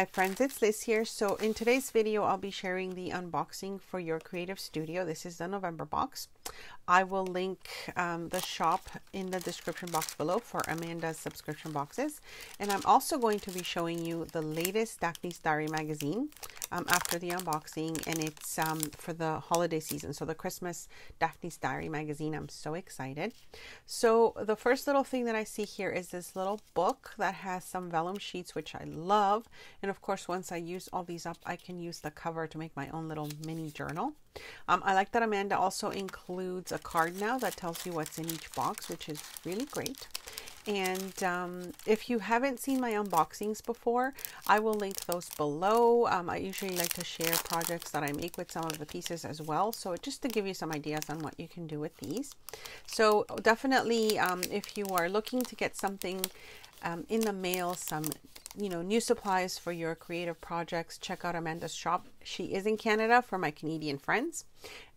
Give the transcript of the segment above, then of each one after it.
Hi friends, it's Liz here. So in today's video, I'll be sharing the unboxing for your Creative Studio. This is the November box. I will link um, the shop in the description box below for Amanda's subscription boxes. And I'm also going to be showing you the latest Daphne's Diary magazine um, after the unboxing. And it's um, for the holiday season. So the Christmas Daphne's Diary magazine. I'm so excited. So the first little thing that I see here is this little book that has some vellum sheets, which I love. And of course, once I use all these up, I can use the cover to make my own little mini journal. Um, I like that Amanda also includes a card now that tells you what's in each box, which is really great. And um, if you haven't seen my unboxings before, I will link those below. Um, I usually like to share projects that I make with some of the pieces as well. So just to give you some ideas on what you can do with these. So definitely, um, if you are looking to get something um, in the mail, some you know, new supplies for your creative projects, check out Amanda's shop. She is in Canada for my Canadian friends.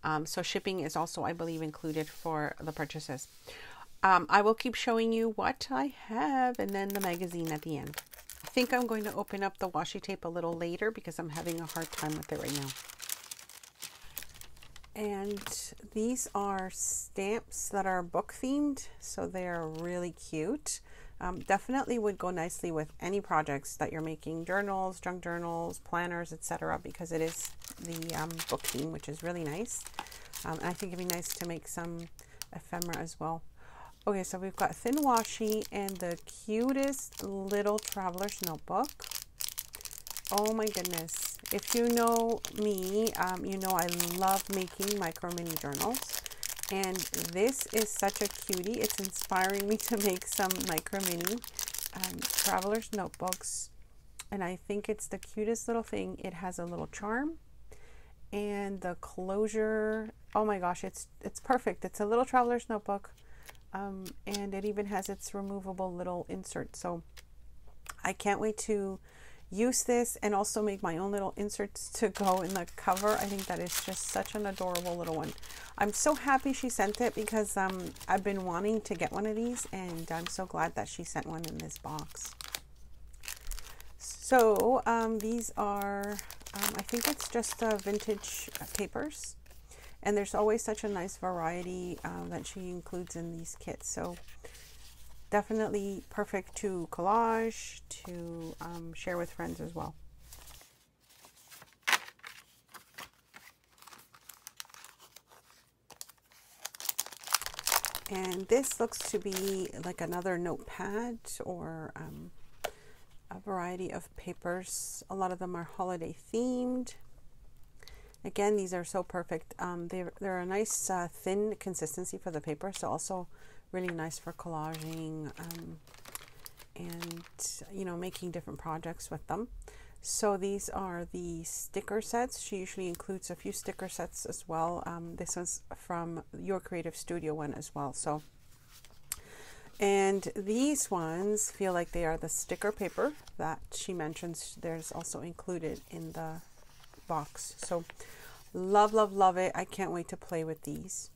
Um, so shipping is also, I believe, included for the purchases. Um, I will keep showing you what I have and then the magazine at the end. I think I'm going to open up the washi tape a little later because I'm having a hard time with it right now. And these are stamps that are book themed, so they are really cute. Um, definitely would go nicely with any projects that you're making, journals, junk journals, planners, etc. because it is the um, book theme, which is really nice. Um, and I think it'd be nice to make some ephemera as well. Okay, so we've got thin washi and the cutest little traveler's notebook. Oh my goodness. If you know me, um, you know I love making micro mini journals. And this is such a cutie. It's inspiring me to make some micro mini um, traveler's notebooks. And I think it's the cutest little thing. It has a little charm and the closure. Oh my gosh, it's it's perfect. It's a little traveler's notebook. Um, and it even has its removable little insert. So I can't wait to use this and also make my own little inserts to go in the cover. I think that is just such an adorable little one. I'm so happy she sent it because um, I've been wanting to get one of these and I'm so glad that she sent one in this box. So um, these are, um, I think it's just uh, vintage papers and there's always such a nice variety um, that she includes in these kits. So definitely perfect to collage, to um, share with friends as well. And this looks to be like another notepad or um, a variety of papers. A lot of them are holiday themed. Again, these are so perfect. Um, they're, they're a nice uh, thin consistency for the paper, so also really nice for collaging um, and you know making different projects with them. So these are the sticker sets. She usually includes a few sticker sets as well. Um, this one's from your creative studio one as well so. And these ones feel like they are the sticker paper that she mentions. There's also included in the box so love love love it i can't wait to play with these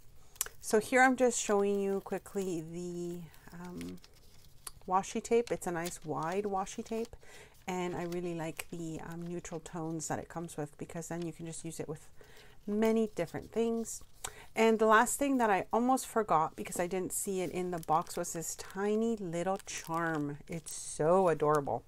so here I'm just showing you quickly the um, washi tape. It's a nice wide washi tape and I really like the um, neutral tones that it comes with because then you can just use it with many different things. And the last thing that I almost forgot because I didn't see it in the box was this tiny little charm. It's so adorable.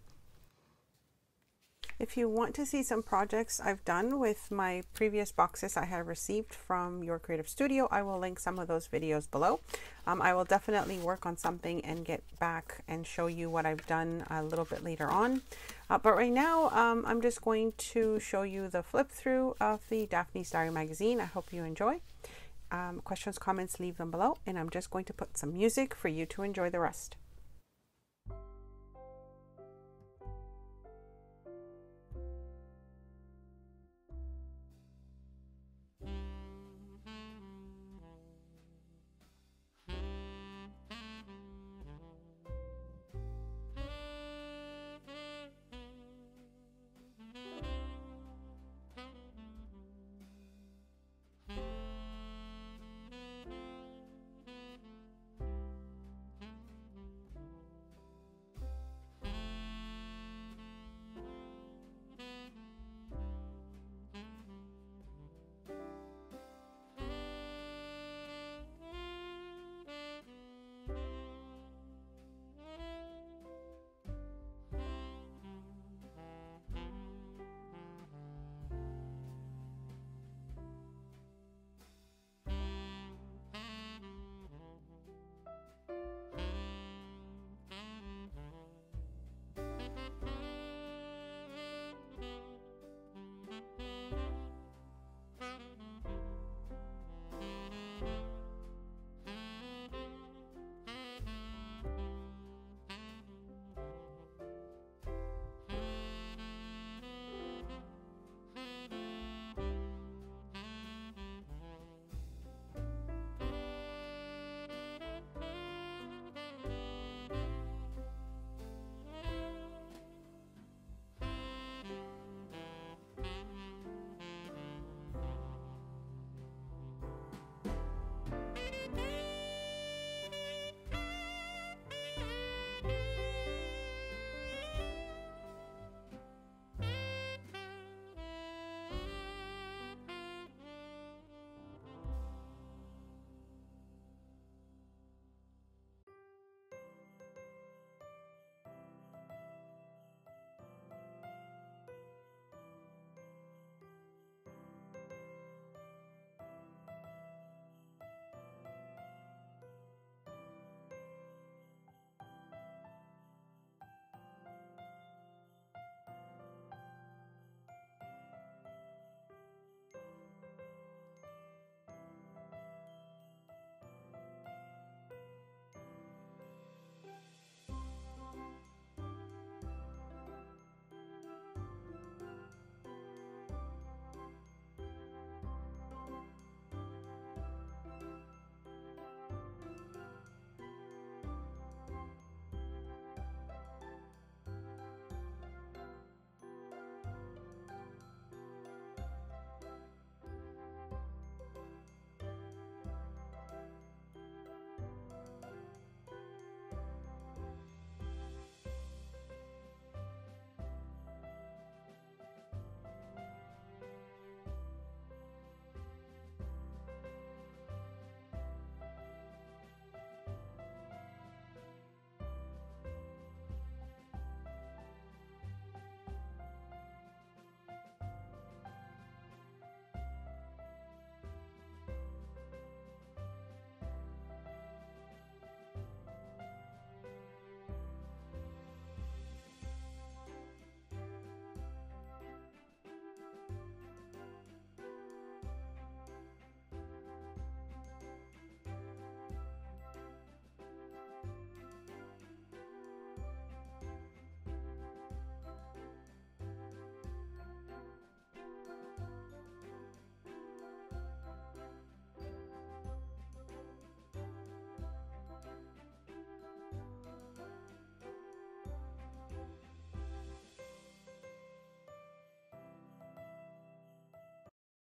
If you want to see some projects I've done with my previous boxes I have received from Your Creative Studio, I will link some of those videos below. Um, I will definitely work on something and get back and show you what I've done a little bit later on. Uh, but right now, um, I'm just going to show you the flip through of the Daphne's Diary magazine. I hope you enjoy. Um, questions, comments, leave them below. And I'm just going to put some music for you to enjoy the rest.